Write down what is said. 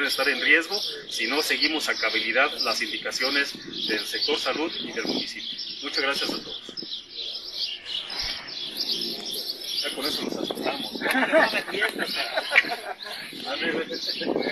estar en riesgo si no seguimos a cabalidad las indicaciones del sector salud y del municipio. Muchas gracias a todos. Ya con eso nos asustamos.